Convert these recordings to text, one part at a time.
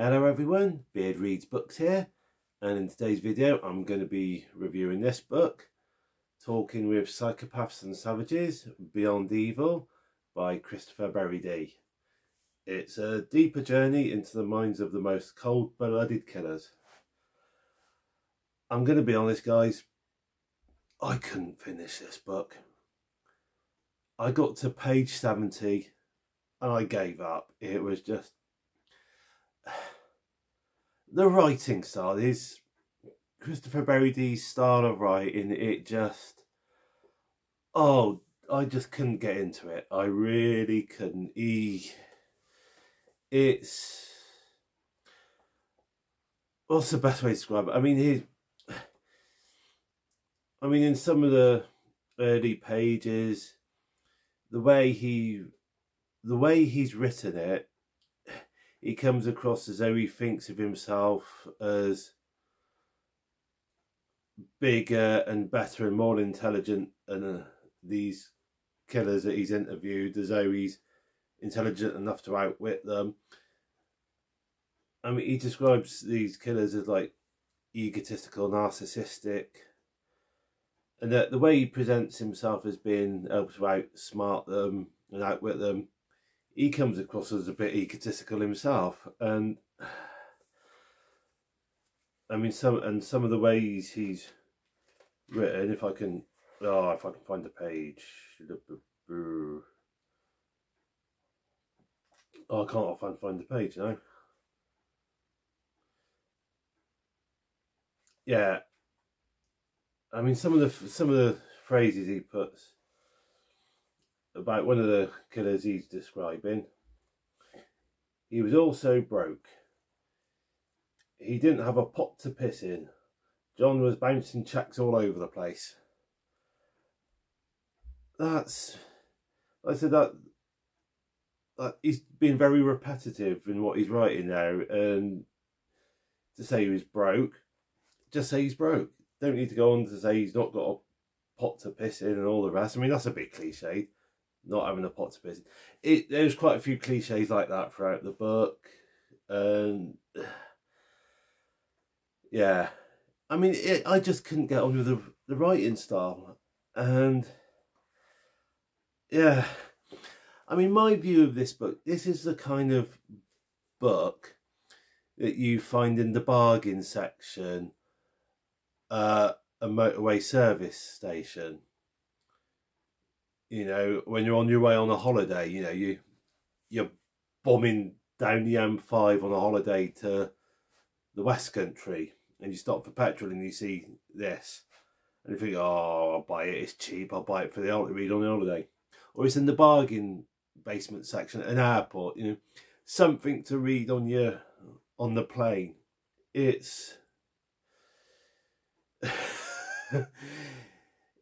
Hello everyone, Beard Reads Books here and in today's video I'm going to be reviewing this book Talking with Psychopaths and Savages Beyond Evil by Christopher Berry It's a deeper journey into the minds of the most cold-blooded killers. I'm going to be honest guys, I couldn't finish this book. I got to page 70 and I gave up. It was just the writing style is Christopher Berry style of writing. It just, oh, I just couldn't get into it. I really couldn't. He, it's, what's the best way to describe it? I mean, he, I mean, in some of the early pages, the way he, the way he's written it, he comes across as though he thinks of himself as bigger and better and more intelligent than uh, these killers that he's interviewed, as though he's intelligent enough to outwit them. I mean, he describes these killers as like egotistical, narcissistic, and that the way he presents himself as being able to outsmart them and outwit them he comes across as a bit egotistical himself and I mean some and some of the ways he's written if I can oh if I can find the page oh I can't often find the page now yeah. I mean some of the some of the phrases he puts about one of the killers he's describing. He was also broke. He didn't have a pot to piss in. John was bouncing checks all over the place. That's, I said, that, that he's been very repetitive in what he's writing now. And to say he was broke, just say he's broke. Don't need to go on to say he's not got a pot to piss in and all the rest. I mean, that's a bit cliche not having a pot to piss. It there's quite a few cliches like that throughout the book, and yeah, I mean, it, I just couldn't get on with the the writing style, and yeah, I mean, my view of this book, this is the kind of book that you find in the bargain section, uh, a motorway service station you know, when you're on your way on a holiday, you know, you you're bombing down the M5 on a holiday to the West Country and you stop for petrol and you see this and you think, oh, I'll buy it, it's cheap, I'll buy it for the to read on the holiday. Or it's in the bargain basement section at an airport, you know, something to read on your on the plane. It's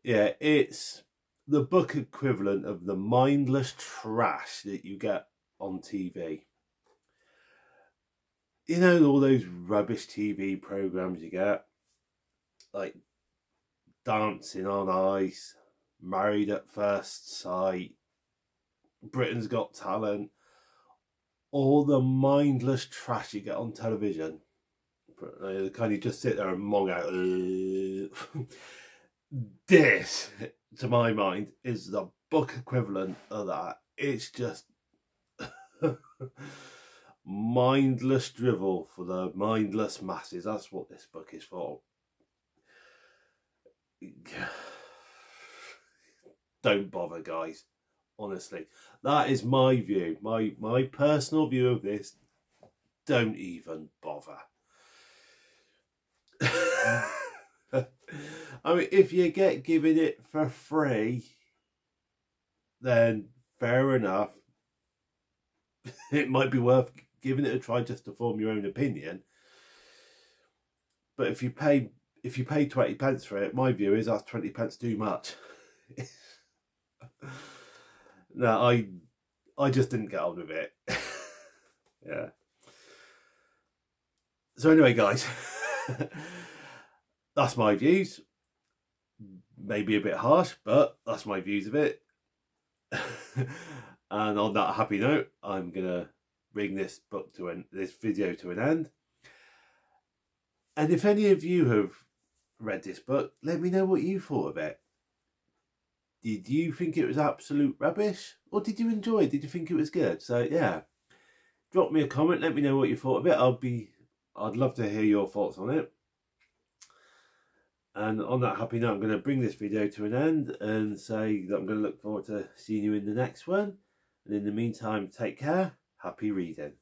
yeah, it's the book equivalent of the mindless trash that you get on TV. You know, all those rubbish TV programs you get, like Dancing on Ice, Married at First Sight, Britain's Got Talent, all the mindless trash you get on television. The uh, kind of just sit there and mong out. this to my mind, is the book equivalent of that. It's just mindless drivel for the mindless masses. That's what this book is for. Don't bother, guys. Honestly, that is my view. My my personal view of this. Don't even bother. I mean, if you get given it for free, then fair enough. it might be worth giving it a try just to form your own opinion. But if you pay if you pay 20 pence for it, my view is that's 20 pence too much. no, I I just didn't get on with it. yeah. So anyway, guys, that's my views maybe a bit harsh, but that's my views of it. and on that happy note, I'm to bring this book to an this video to an end. And if any of you have read this book, let me know what you thought of it. Did you think it was absolute rubbish? Or did you enjoy it? Did you think it was good? So yeah. Drop me a comment, let me know what you thought of it. I'll be I'd love to hear your thoughts on it. And on that happy note, I'm going to bring this video to an end and say that I'm going to look forward to seeing you in the next one. And in the meantime, take care. Happy reading.